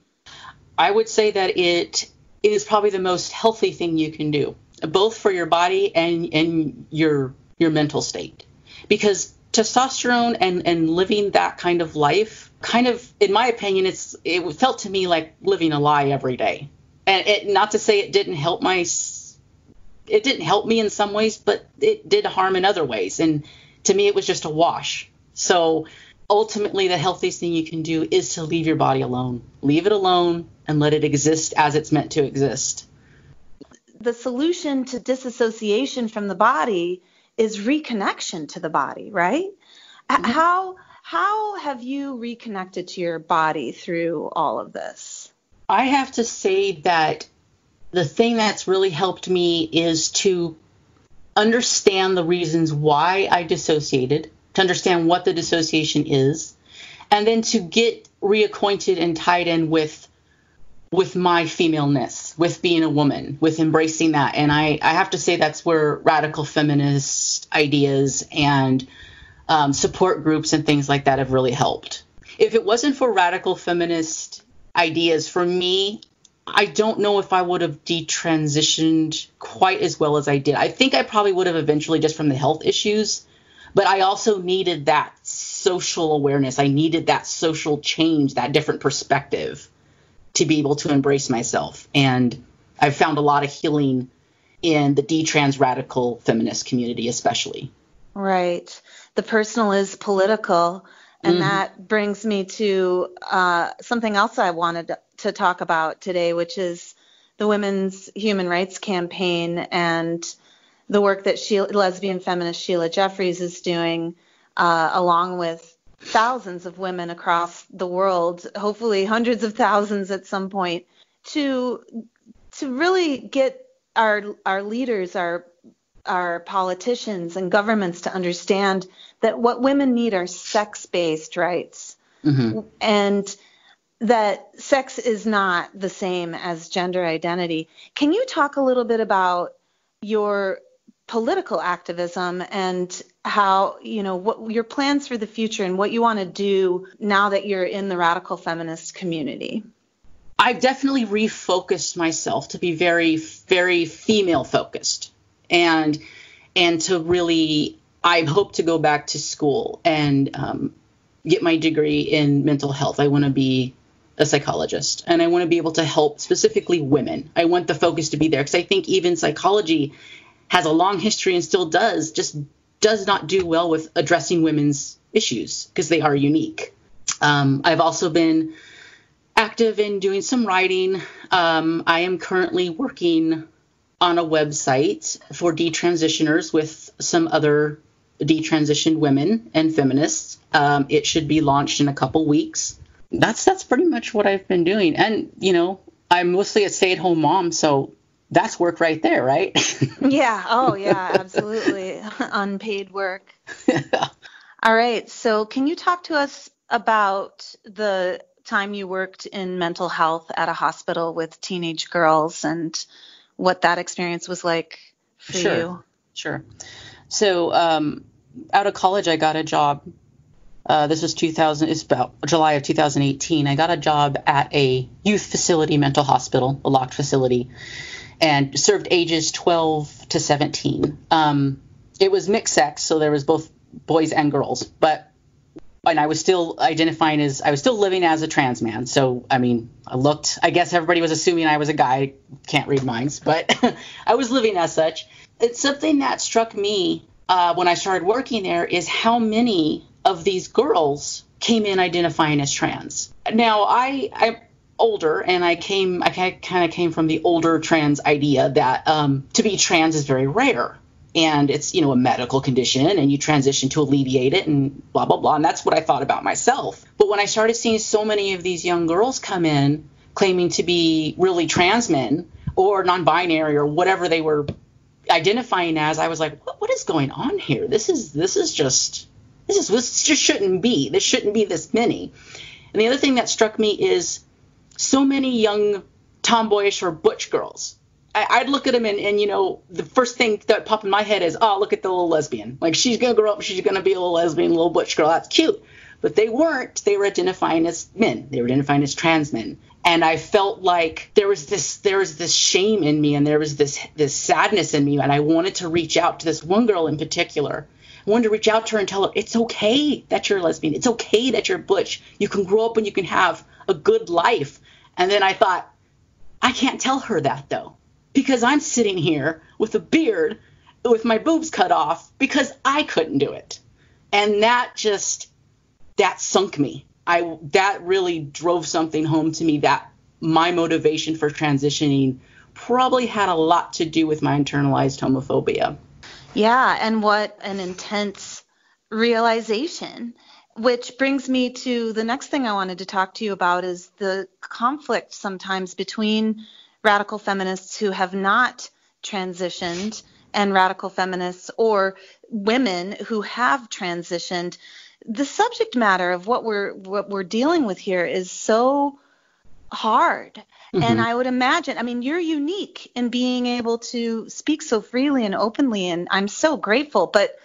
G: I would say that it is probably the most healthy thing you can do both for your body and and your your mental state because testosterone and and living that kind of life kind of in my opinion it's it felt to me like living a lie every day and it not to say it didn't help my it didn't help me in some ways but it did harm in other ways and to me it was just a wash so ultimately the healthiest thing you can do is to leave your body alone leave it alone and let it exist as it's meant to exist
D: the solution to disassociation from the body is reconnection to the body, right? Mm-hmm. How how have you reconnected to your body through all of this?
G: I have to say that the thing that's really helped me is to understand the reasons why I dissociated, to understand what the dissociation is, and then to get reacquainted and tied in with with my femaleness, with being a woman, with embracing that. And I, I have to say that's where radical feminist ideas and um, support groups and things like that have really helped. If it wasn't for radical feminist ideas, for me, I don't know if I would have detransitioned quite as well as I did. I think I probably would have eventually just from the health issues, but I also needed that social awareness. I needed that social change, that different perspective to be able to embrace myself. And I've found a lot of healing in the detrans radical feminist community, especially.
D: Right. The personal is political. And mm-hmm. that brings me to uh, something else I wanted to talk about today, which is the Women's Human Rights Campaign and the work that Sheila, lesbian feminist Sheila Jeffreys is doing, uh, along with thousands of women across the world, hopefully hundreds of thousands at some point, to to really get our our leaders, our our politicians and governments to understand that what women need are sex-based rights, mm-hmm. and that sex is not the same as gender identity. Can you talk a little bit about your political activism and how you know what your plans for the future and what you want to do now that you're in the radical feminist community
G: i've definitely refocused myself to be very very female focused and and to really i hope to go back to school and um, get my degree in mental health i want to be a psychologist and i want to be able to help specifically women i want the focus to be there because i think even psychology has a long history and still does, just does not do well with addressing women's issues because they are unique. Um, I've also been active in doing some writing. Um, I am currently working on a website for detransitioners with some other detransitioned women and feminists. Um, it should be launched in a couple weeks. That's that's pretty much what I've been doing, and you know, I'm mostly a stay-at-home mom, so that's work right there, right?
D: yeah. Oh, yeah. Absolutely. Unpaid work. All right. So, can you talk to us about the time you worked in mental health at a hospital with teenage girls and what that experience was like for
G: sure.
D: you?
G: Sure. So, um, out of college, I got a job. Uh, this was 2000. It's about July of 2018. I got a job at a youth facility, mental hospital, a locked facility, and served ages 12 to 17. Um, it was mixed sex, so there was both boys and girls, but and I was still identifying as I was still living as a trans man. So I mean, I looked. I guess everybody was assuming I was a guy. Can't read minds, but I was living as such. It's something that struck me uh, when I started working there is how many of these girls came in identifying as trans. Now I I'm older and I came I kind of came from the older trans idea that um, to be trans is very rare and it's you know a medical condition and you transition to alleviate it and blah blah blah. And that's what i thought about myself. But when i started seeing so many of these young girls come in claiming to be really trans men or non-binary or whatever they were identifying as i was like what, what is going on here? This is this is just this is this just shouldn't be. This shouldn't be this many. And the other thing that struck me is so many young tomboyish or butch girls I, would look at him and, and, you know, the first thing that popped in my head is, oh, look at the little lesbian. Like, she's going to grow up, she's going to be a little lesbian, little butch girl. That's cute. But they weren't. They were identifying as men. They were identifying as trans men. And I felt like there was this there was this shame in me and there was this this sadness in me. And I wanted to reach out to this one girl in particular. I wanted to reach out to her and tell her it's okay that you're a lesbian. It's okay that you're butch. You can grow up and you can have a good life. And then I thought, I can't tell her that though because I'm sitting here with a beard with my boobs cut off because I couldn't do it. And that just that sunk me. I that really drove something home to me that my motivation for transitioning probably had a lot to do with my internalized homophobia.
D: Yeah, and what an intense realization. Which brings me to the next thing I wanted to talk to you about is the conflict sometimes between radical feminists who have not transitioned and radical feminists or women who have transitioned. The subject matter of what we're what we're dealing with here is so hard. Mm-hmm. and i would imagine i mean you're unique in being able to speak so freely and openly and i'm so grateful but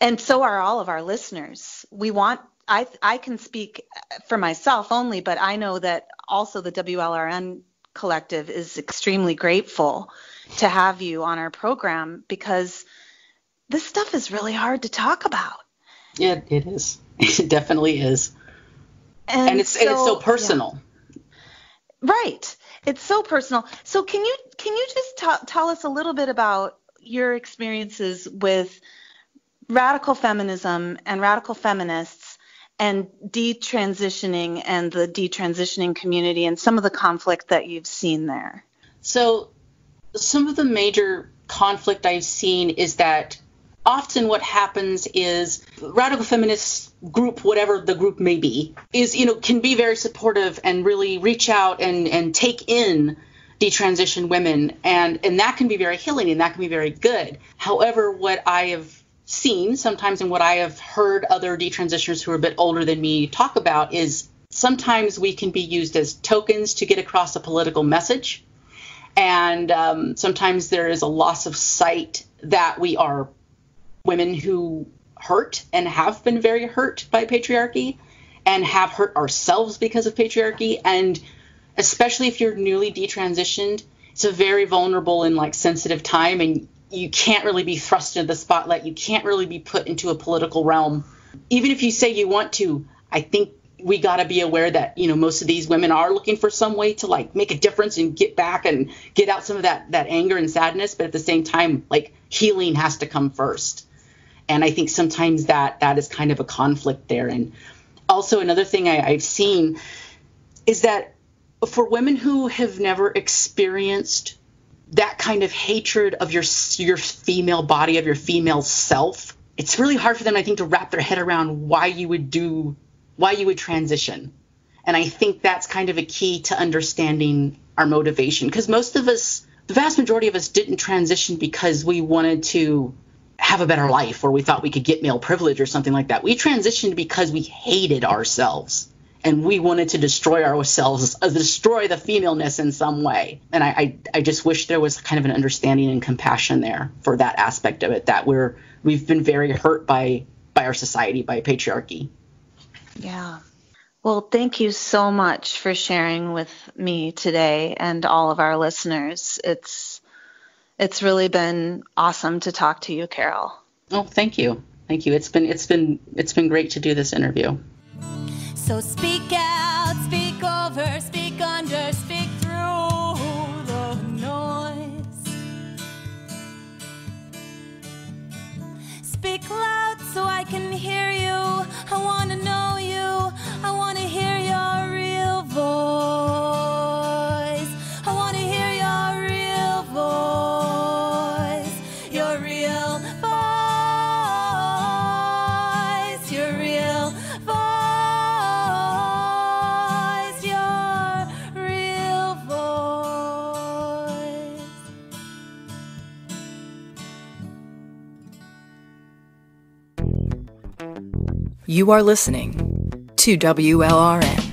D: and so are all of our listeners. We want i i can speak for myself only but i know that also the wlrn Collective is extremely grateful to have you on our program because this stuff is really hard to talk about.
G: Yeah, it is. It definitely is. And, and it's so, and it's so personal.
D: Yeah. Right. It's so personal. So can you can you just t- tell us a little bit about your experiences with radical feminism and radical feminists and detransitioning and the detransitioning community and some of the conflict that you've seen there?
G: So, some of the major conflict I've seen is that often what happens is radical feminist group whatever the group may be is you know can be very supportive and really reach out and and take in detransition women and and that can be very healing and that can be very good however what i have seen sometimes and what I have heard other detransitioners who are a bit older than me talk about is sometimes we can be used as tokens to get across a political message. And um, sometimes there is a loss of sight that we are women who hurt and have been very hurt by patriarchy and have hurt ourselves because of patriarchy. And especially if you're newly detransitioned, it's a very vulnerable and like sensitive time and you can't really be thrust into the spotlight. You can't really be put into a political realm. Even if you say you want to, I think we got to be aware that you know most of these women are looking for some way to like make a difference and get back and get out some of that that anger and sadness but at the same time like healing has to come first and i think sometimes that that is kind of a conflict there and also another thing I, i've seen is that for women who have never experienced that kind of hatred of your your female body of your female self it's really hard for them, I think, to wrap their head around why you would do, why you would transition. And I think that's kind of a key to understanding our motivation because most of us, the vast majority of us, didn't transition because we wanted to have a better life or we thought we could get male privilege or something like that. We transitioned because we hated ourselves and we wanted to destroy ourselves, uh, destroy the femaleness in some way. And I, I, I just wish there was kind of an understanding and compassion there for that aspect of it. That we're we've been very hurt by by our society, by patriarchy.
H: Yeah. Well, thank you so much for sharing with me today and all of our listeners. It's it's really been awesome to talk to you, Carol.
G: Oh, thank you. Thank you. It's been it's been it's been great to do this interview.
I: So speak out, speak over, speak under, speak through the noise. Speak loud so I can hear you. I want to know you. I want to hear your real voice.
C: You are listening to WLRN.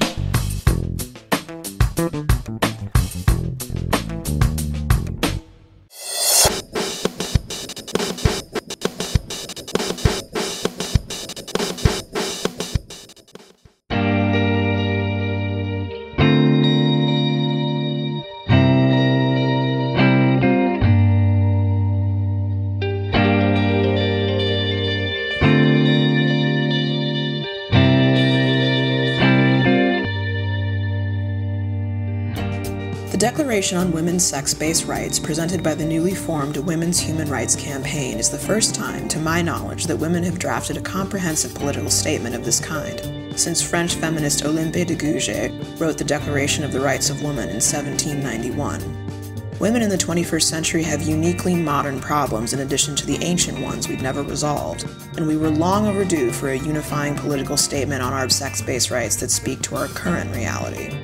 B: Declaration on Women's Sex Based Rights, presented by the newly formed Women's Human Rights Campaign, is the first time, to my knowledge, that women have drafted a comprehensive political statement of this kind, since French feminist Olympe de Gouges wrote the Declaration of the Rights of Woman in 1791. Women in the 21st century have uniquely modern problems in addition to the ancient ones we'd never resolved, and we were long overdue for a unifying political statement on our sex based rights that speak to our current reality.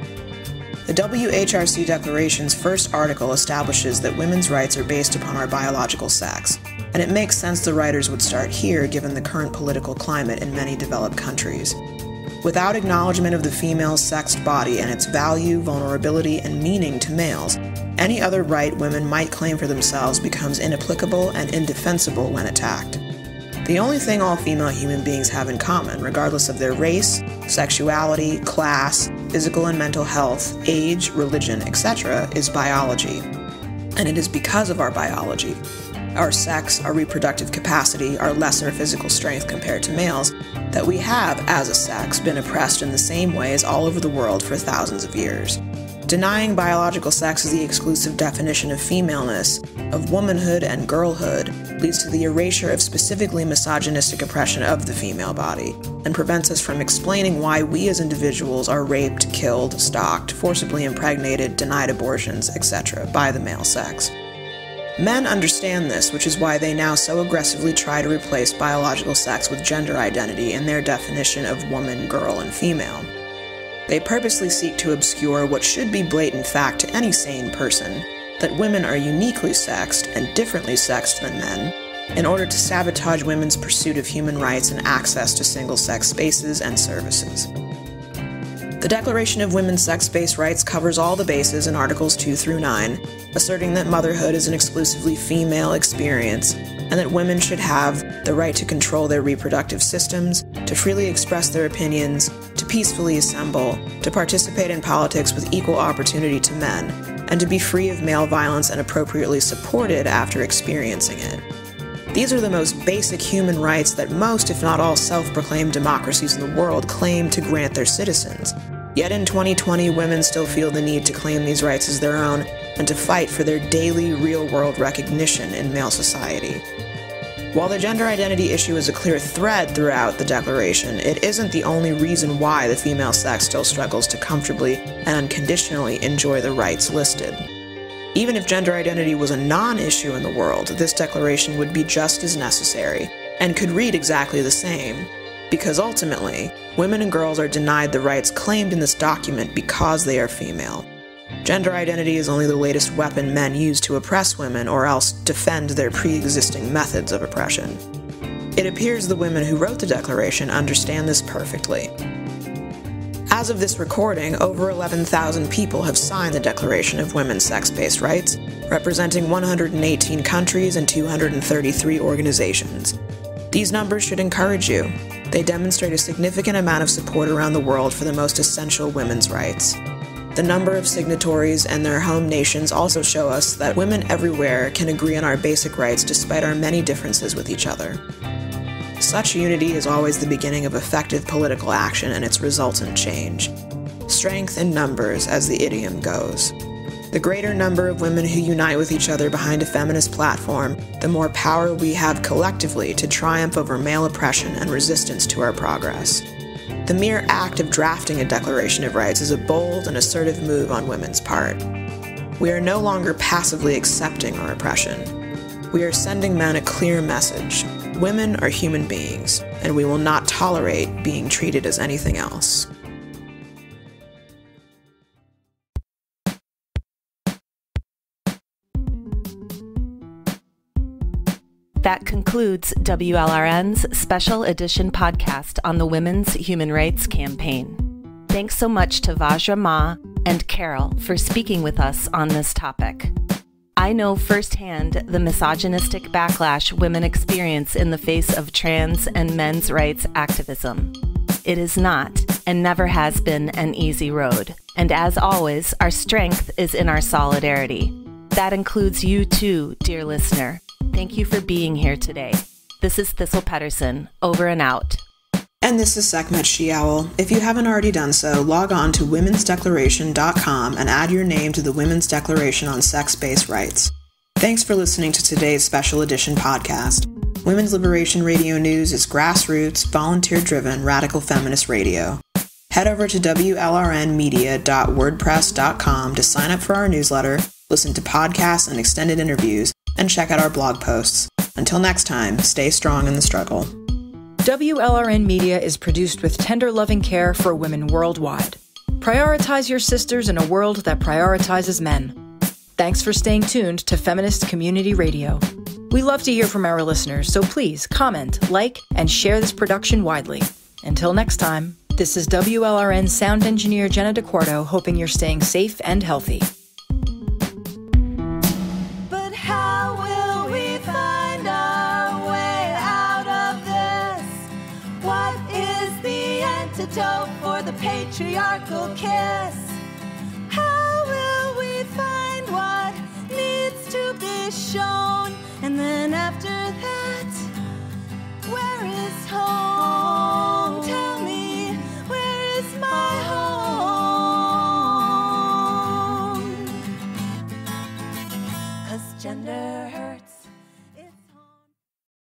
B: The WHRC Declaration's first article establishes that women's rights are based upon our biological sex, and it makes sense the writers would start here given the current political climate in many developed countries. Without acknowledgement of the female sexed body and its value, vulnerability, and meaning to males, any other right women might claim for themselves becomes inapplicable and indefensible when attacked. The only thing all female human beings have in common, regardless of their race, sexuality, class, physical and mental health, age, religion, etc., is biology. And it is because of our biology, our sex, our reproductive capacity, our lesser physical strength compared to males, that we have, as a sex, been oppressed in the same ways all over the world for thousands of years. Denying biological sex as the exclusive definition of femaleness, of womanhood and girlhood, leads to the erasure of specifically misogynistic oppression of the female body, and prevents us from explaining why we as individuals are raped, killed, stalked, forcibly impregnated, denied abortions, etc., by the male sex. Men understand this, which is why they now so aggressively try to replace biological sex with gender identity in their definition of woman, girl, and female. They purposely seek to obscure what should be blatant fact to any sane person that women are uniquely sexed and differently sexed than men in order to sabotage women's pursuit of human rights and access to single sex spaces and services. The Declaration of Women's Sex Based Rights covers all the bases in Articles 2 through 9, asserting that motherhood is an exclusively female experience and that women should have the right to control their reproductive systems, to freely express their opinions, to peacefully assemble, to participate in politics with equal opportunity to men, and to be free of male violence and appropriately supported after experiencing it. These are the most basic human rights that most, if not all, self proclaimed democracies in the world claim to grant their citizens. Yet in 2020, women still feel the need to claim these rights as their own and to fight for their daily real world recognition in male society. While the gender identity issue is a clear thread throughout the Declaration, it isn't the only reason why the female sex still struggles to comfortably and unconditionally enjoy the rights listed. Even if gender identity was a non issue in the world, this declaration would be just as necessary, and could read exactly the same, because ultimately, women and girls are denied the rights claimed in this document because they are female. Gender identity is only the latest weapon men use to oppress women or else defend their pre existing methods of oppression. It appears the women who wrote the Declaration understand this perfectly. As of this recording, over 11,000 people have signed the Declaration of Women's Sex Based Rights, representing 118 countries and 233 organizations. These numbers should encourage you. They demonstrate a significant amount of support around the world for the most essential women's rights. The number of signatories and their home nations also show us that women everywhere can agree on our basic rights despite our many differences with each other. Such unity is always the beginning of effective political action and its resultant change. Strength in numbers, as the idiom goes. The greater number of women who unite with each other behind a feminist platform, the more power we have collectively to triumph over male oppression and resistance to our progress. The mere act of drafting a Declaration of Rights is a bold and assertive move on women's part. We are no longer passively accepting our oppression. We are sending men a clear message Women are human beings, and we will not tolerate being treated as anything else.
J: That concludes WLRN's special edition podcast on the Women's Human Rights Campaign. Thanks so much to Vajra Ma and Carol for speaking with us on this topic. I know firsthand the misogynistic backlash women experience in the face of trans and men's rights activism. It is not and never has been an easy road. And as always, our strength is in our solidarity. That includes you too, dear listener. Thank you for being here today. This is Thistle Pedersen, over and out.
B: And this is Sekhmet SheOwl. If you haven't already done so, log on to womensdeclaration.com and add your name to the Women's Declaration on Sex Based Rights. Thanks for listening to today's special edition podcast. Women's Liberation Radio News is grassroots, volunteer driven, radical feminist radio. Head over to WLRNmedia.wordpress.com to sign up for our newsletter, listen to podcasts and extended interviews, and check out our blog posts. Until next time, stay strong in the struggle.
C: WLRN Media is produced with tender loving care for women worldwide. Prioritize your sisters in a world that prioritizes men. Thanks for staying tuned to Feminist Community Radio. We love to hear from our listeners, so please comment, like, and share this production widely. Until next time, this is WLRN sound engineer Jenna DeQuarto hoping you're staying safe and healthy.
I: The for the patriarchal kiss? How will we find what needs to be shown? And then after that, where is home? Tell me, where is my home? Cause gender.